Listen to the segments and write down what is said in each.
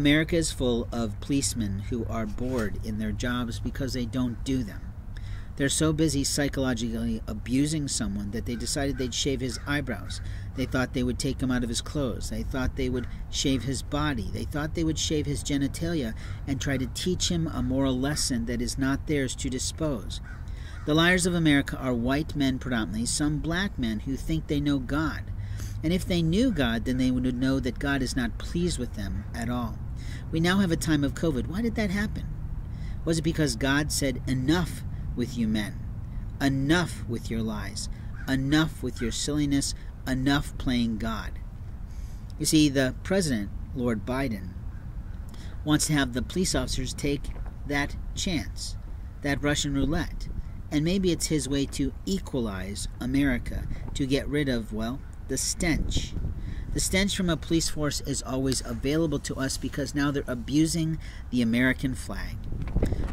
America is full of policemen who are bored in their jobs because they don't do them. They're so busy psychologically abusing someone that they decided they'd shave his eyebrows. They thought they would take him out of his clothes. They thought they would shave his body. They thought they would shave his genitalia and try to teach him a moral lesson that is not theirs to dispose. The liars of America are white men predominantly, some black men who think they know God. And if they knew God, then they would know that God is not pleased with them at all. We now have a time of COVID. Why did that happen? Was it because God said, Enough with you men? Enough with your lies. Enough with your silliness. Enough playing God. You see, the president, Lord Biden, wants to have the police officers take that chance, that Russian roulette. And maybe it's his way to equalize America, to get rid of, well, the stench. The stench from a police force is always available to us because now they're abusing the American flag.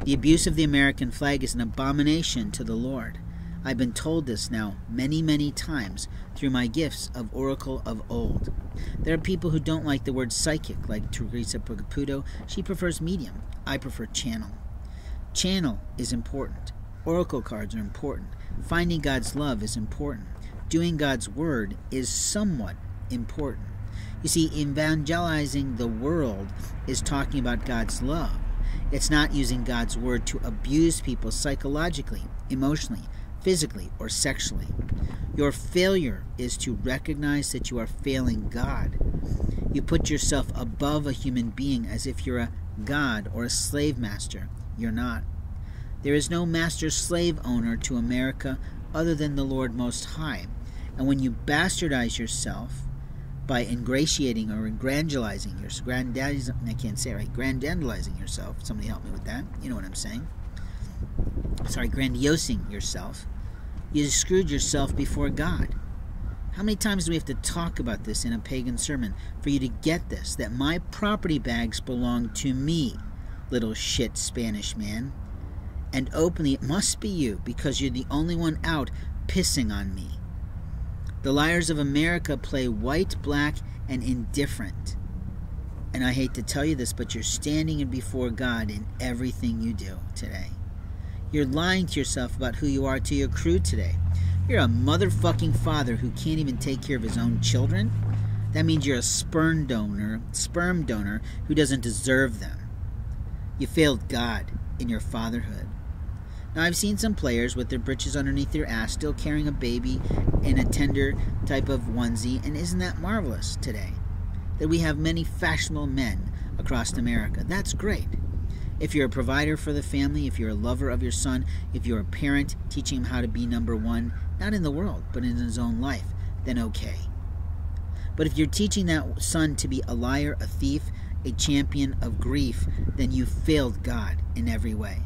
The abuse of the American flag is an abomination to the Lord. I've been told this now many, many times through my gifts of Oracle of Old. There are people who don't like the word psychic, like Theresa Caputo. She prefers medium. I prefer channel. Channel is important. Oracle cards are important. Finding God's love is important. Doing God's word is somewhat important. You see, evangelizing the world is talking about God's love. It's not using God's word to abuse people psychologically, emotionally, physically, or sexually. Your failure is to recognize that you are failing God. You put yourself above a human being as if you're a God or a slave master. You're not. There is no master slave owner to America other than the Lord Most High. And when you bastardize yourself by ingratiating or grandalizing yourself, grandizing, I can't say right, grandandalizing yourself, somebody help me with that, you know what I'm saying. Sorry, grandiosing yourself, you screwed yourself before God. How many times do we have to talk about this in a pagan sermon for you to get this? That my property bags belong to me, little shit Spanish man and openly it must be you because you're the only one out pissing on me. The liars of America play white, black, and indifferent. And I hate to tell you this, but you're standing before God in everything you do today. You're lying to yourself about who you are to your crew today. You're a motherfucking father who can't even take care of his own children. That means you're a sperm donor, sperm donor who doesn't deserve them. You failed God in your fatherhood. Now, I've seen some players with their britches underneath their ass still carrying a baby in a tender type of onesie, and isn't that marvelous today? That we have many fashionable men across America. That's great. If you're a provider for the family, if you're a lover of your son, if you're a parent teaching him how to be number one, not in the world, but in his own life, then okay. But if you're teaching that son to be a liar, a thief, a champion of grief, then you failed God in every way.